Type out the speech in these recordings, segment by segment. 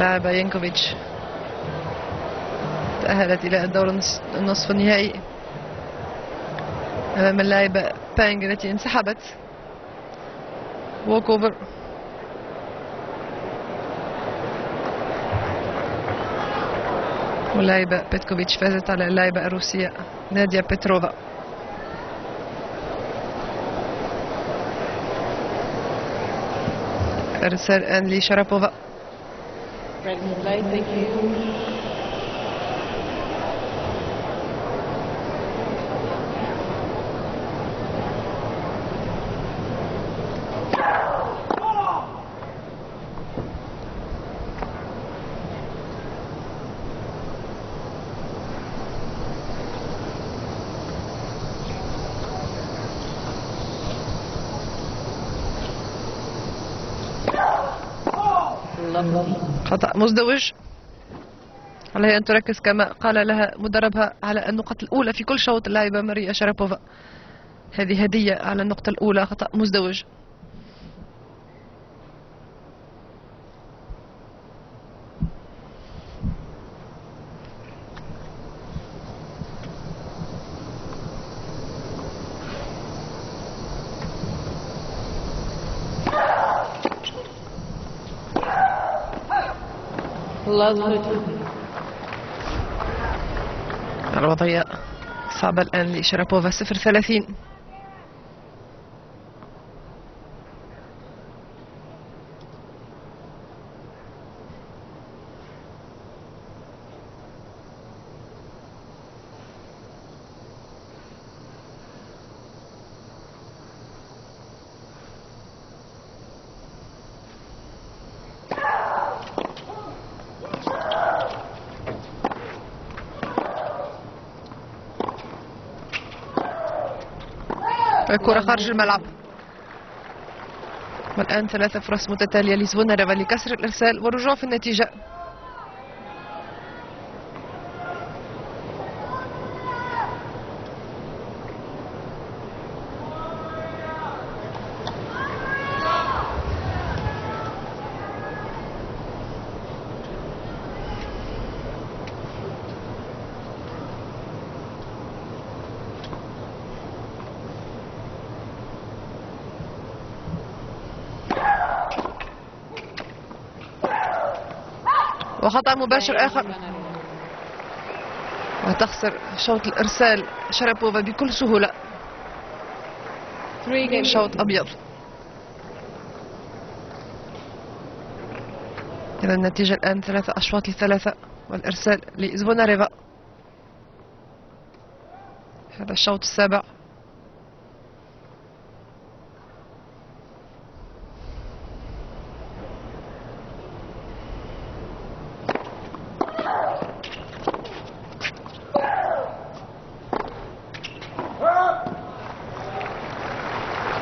اللاعبة يانكوفيتش. تأهلت إلى الدور النصف النهائي أمام اللاعبة بانج التي انسحبت. walkover واللاعبة بيتكوفيتش فازت على اللاعبة الروسية ناديا بيتروفا. إرسال الآن لشرابوفا Thank you. خطأ. مزدوج. عليها أن تركز كما قال لها مدربها على النقط الأولى في كل شوط اللاعبة ماريا شرابوفا. هذه هدية على النقطة الأولى. خطأ. مزدوج. الوضعية صعبة الآن لشرابوفا صفر ثلاثين. الكرة خارج الملعب. والآن ثلاثة فرص متتالية لزفوناريفا لكسر الإرسال والرجوع في النتيجة. وخطأ مباشر آخر. وتخسر شوط الإرسال. شرابوفا بكل سهولة. شوط أبيض. إذا النتيجة الآن ثلاثة أشواط لثلاثة والإرسال لزفوناريفا هذا الشوط السابع.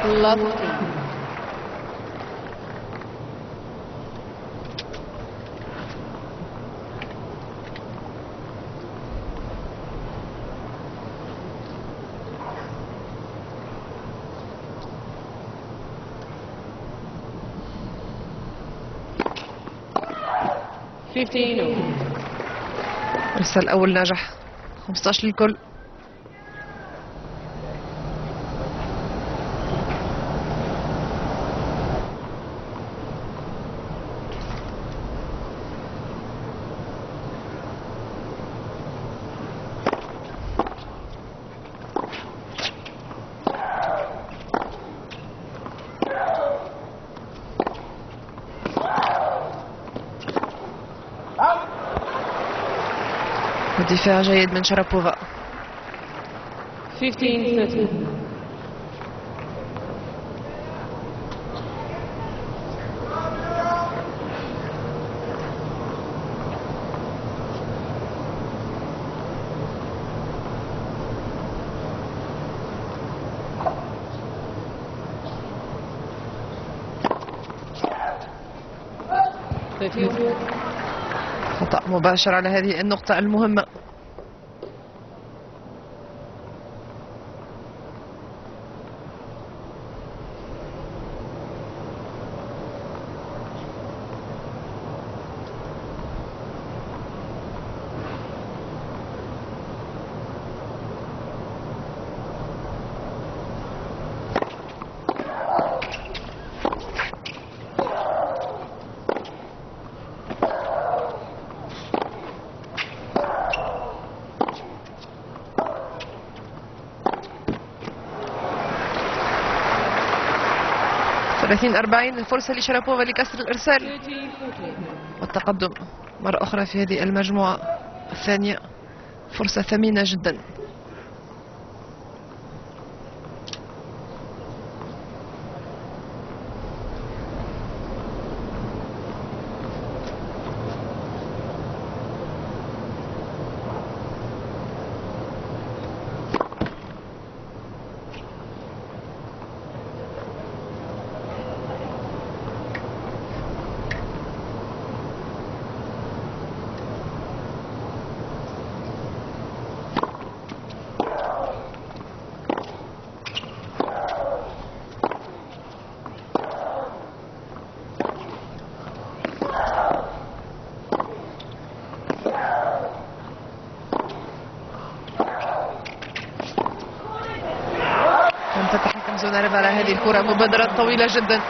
Lovely. Fifteen. الإرسال الأول ناجح 15 للكل دفاع جيد من شرابوفا 15 30. Thirteen. خطأ مباشر على هذه النقطة المهمة 30 40 الفرصة لشرابوفا لكسر الإرسال. والتقدم مرة أخرى في هذه المجموعة الثانية. فرصة ثمينة جدا. زوناريف على هذه الكرة مبادرة طويلة جدا.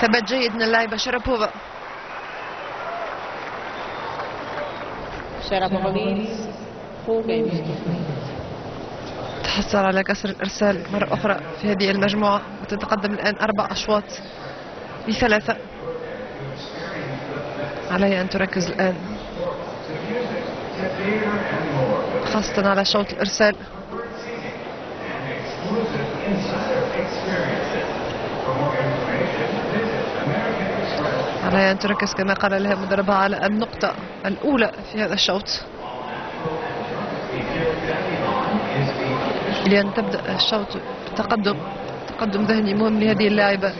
ثبات جيد من اللاعبة شرابوفا. تحصل على كسر الإرسال مرة أخرى في هذه المجموعة وتتقدم الآن أربع أشواط لثلاثة عليها أن تركز الآن. خاصة على شوط الإرسال. عليها أن تركز كما قال لها مدربها على النقطة الأولى في هذا الشوط. لأن تبدأ الشوط بتقدم تقدم ذهني مهم لهذه اللاعبة.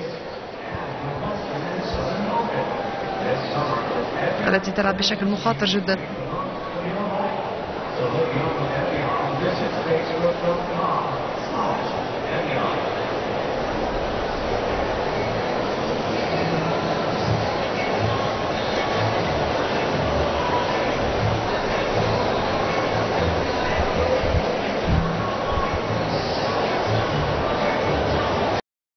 التي تلعب بشكل مخاطر جدا.